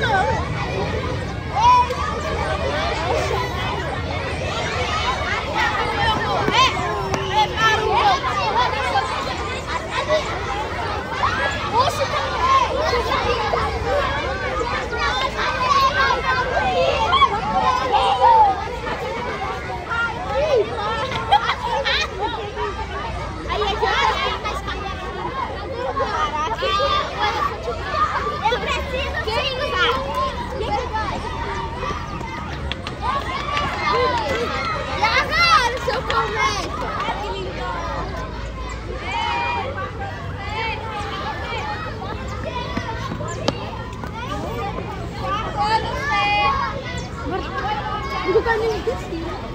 No. 我感觉你不行。